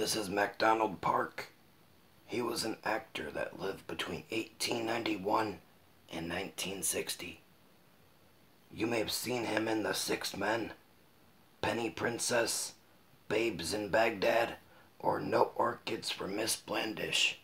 This is MacDonald Parke. He was an actor that lived between 1891 and 1960. You may have seen him in The Six Men, Penny Princess, Babes in Bagdad, or No Orchids for Miss Blandish.